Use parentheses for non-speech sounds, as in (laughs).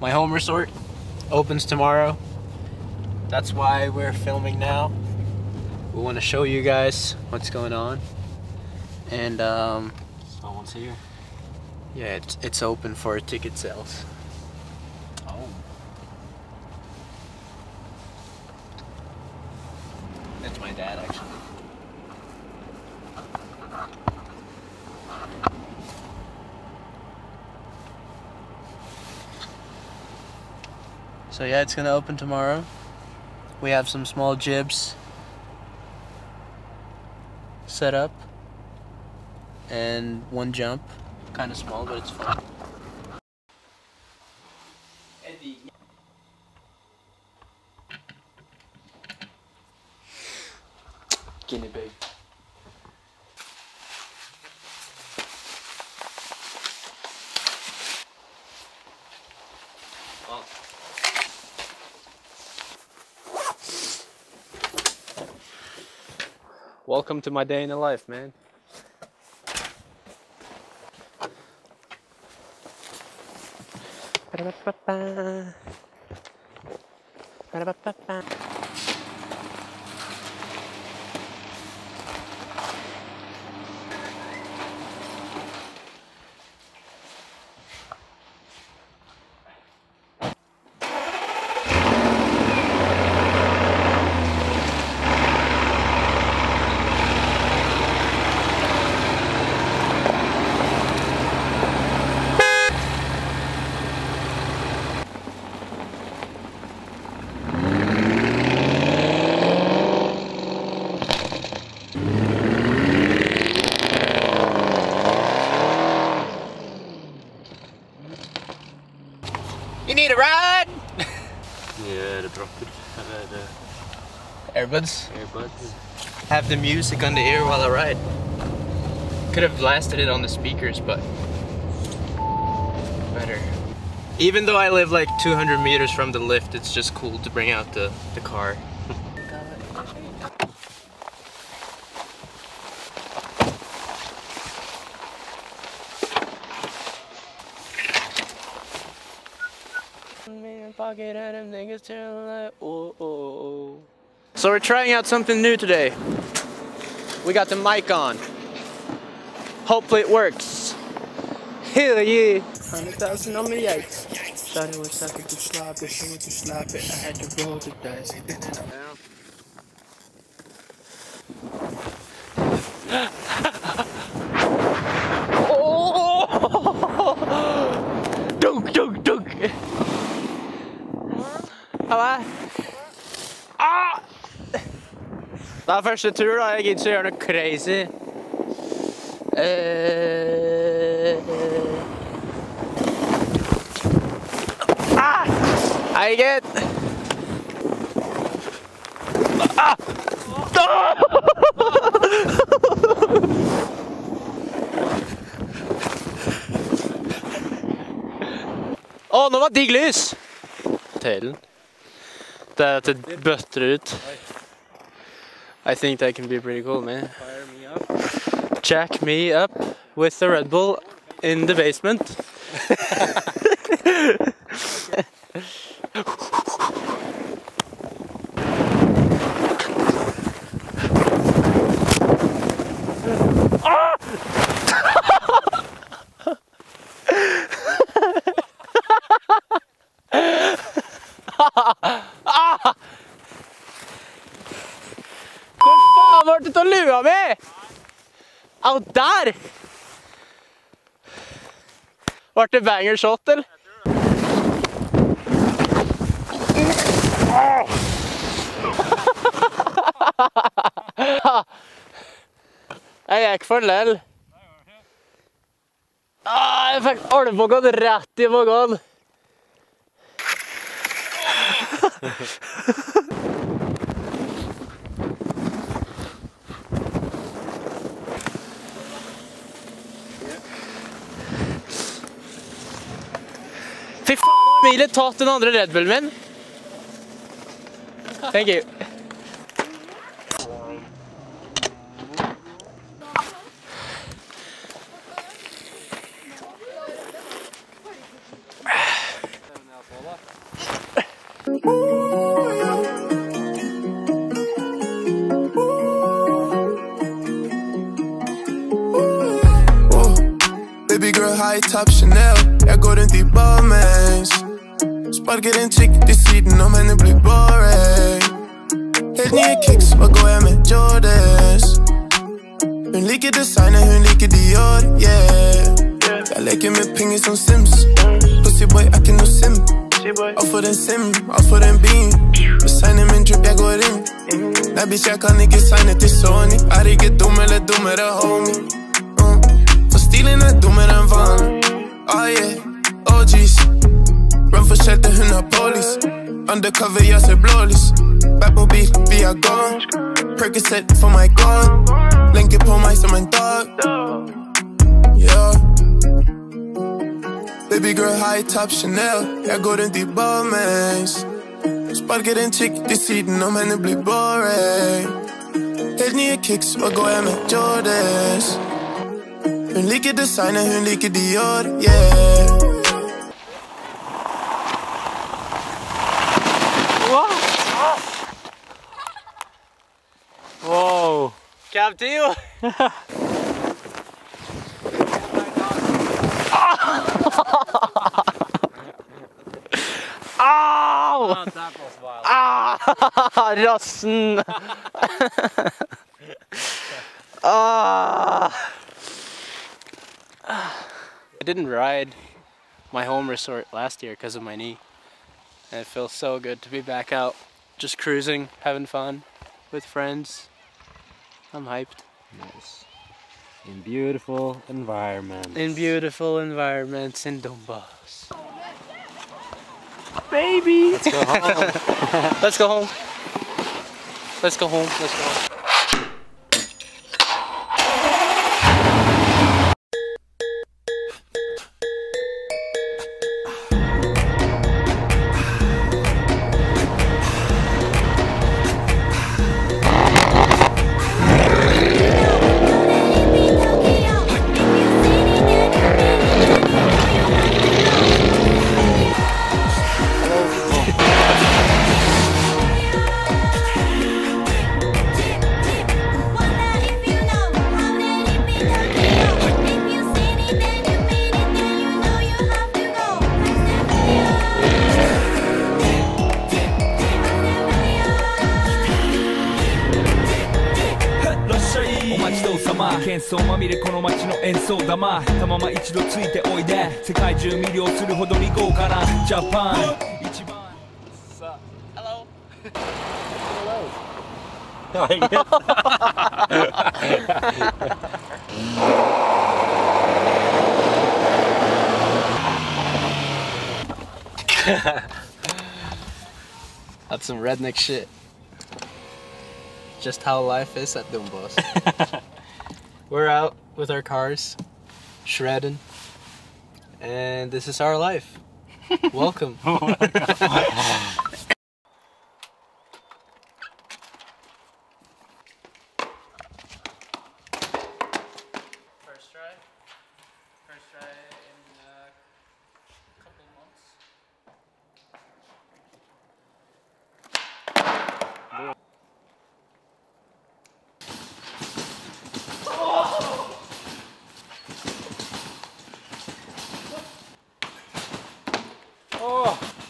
My home resort opens tomorrow. That's why we're filming now. We want to show you guys what's going on. And um, Someone's here. yeah, it's, it's open for ticket sales. Oh. That's my dad actually. So yeah, it's gonna open tomorrow. We have some small jibs set up and one jump. Kind of small, but it's fun. Welcome to my day in the life, man. Ba-da-ba-ba-ba. Ba-da-ba-ba-ba. You need a ride? Mye øredropper. Eller eh, Airbuds. airbuds. Have the music on the ear while I ride. Could have blasted it on the speakers, but better. Even though I live like 200 meters from the lift, it's just cool to bring out the, the car. So we're trying out something new today. We got the mic on. Hopefully it works. Hell yeah. 100,000 on my yikes. Thought it was sucking too sloppy, so too sloppy. I had to roll the dice. oh! (laughs) Halla. Ah! Det er første tur, da. Jeg gidder ikke å gjøre noe crazy. Uh... ah! Hei, gutt. Ah! Å, nå var digg lys! Telen. Det er at det bøtter ut. I think that can be pretty cool, man. Jack me up with the Red Bull in the basement. (laughs) faen ut av lua mi? Au, der! Ble det banger shot, eller? (laughs) Jeg gikk for lell. Ah, jeg fikk alvågen rett i vågen. (laughs) Emilie tatt den andre Red Bullen min? Thank you. Baby girl, high top Chanel. Jeg går rundt i Balmains. Sparkar en chick till sidan om henne blir boring Helt nya kicks, vad går jag med Jordans? Hun liker designer, hun liker Dior, yeah. Jeg leker med penger som Sims. Pussyboy er ikke noe sim. Alt for en sim, alt for en beam. Designer min drip, jeg går inn Nei, bitch, jeg kan ikke signe til Sony. Er ikke dum eller dummere, homie. Uh. For stilen er dummere enn vanlig Ah, yeah, OGs Run for shelter, hun har police. Undercover, jeg ser blålys Batmobil, vi er gone. Percocet for my god Lenker på meg som en dog. Yeah. Baby girl, high top Chanel. Jeg går rundt i barmens Sparker en chick til siden om henne blir boring. Helt nye kicks, hva går jeg med Jordans? Hun liker designer, hun liker Dior, yeah Captil! Au! that was wild. Ah, (laughs) rassen! (laughs) ah. I didn't ride my home resort last year because of my knee. And it feels so good to be back out, just cruising, having fun with friends. I'm hyped. Nice. In beautiful environment. In beautiful environments in Dombås. Baby! Let's go home. (laughs) Let's go home. Let's go home. Let's go home.「ま」「喧騒まみれこの街の演奏玉」「たまま一度ついておいで」「世界中魅了するほどに豪華なジャパン」「一番」Hello. That's some redneck shit. Just how life is at Donbass. We're out with our cars, shredding, and this is our life. (laughs) Welcome. Oh (laughs) 어.